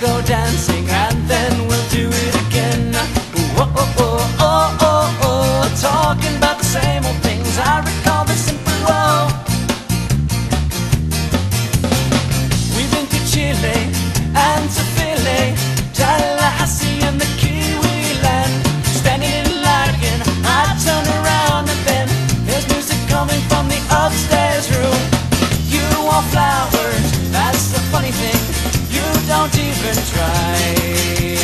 go dancing and then try.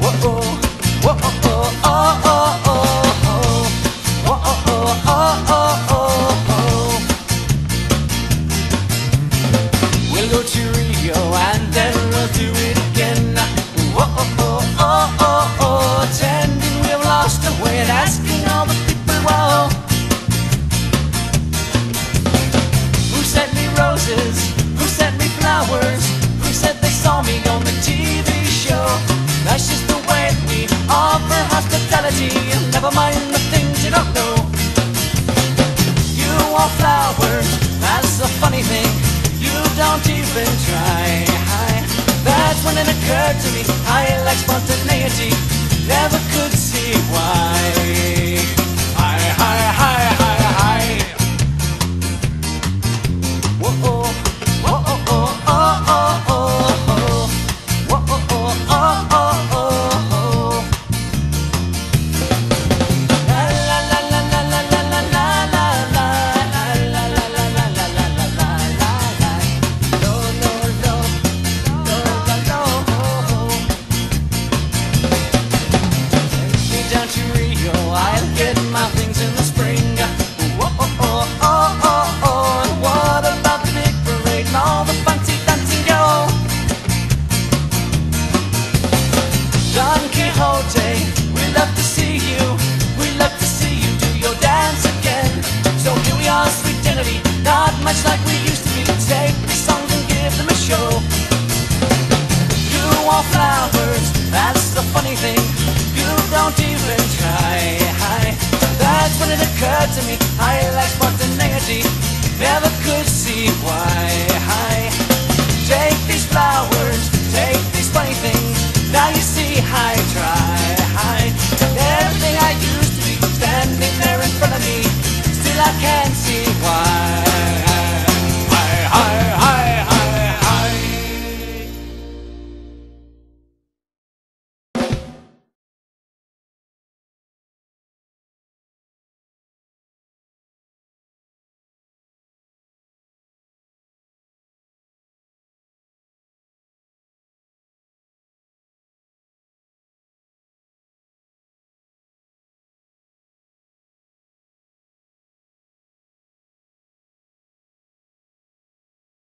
Whoa, whoa, oh, oh, oh, oh, oh, oh. Whoa, oh, oh, oh, oh, oh, oh. We'll go to. funny thing, you don't even try. That's when it occurred to me, I like spontaneity, never could see why. identity, not much like we used to be. Take these songs and give them a show. You want flowers, that's the funny thing. You don't even try. That's when it occurred to me I lack spontaneity. Never could see why.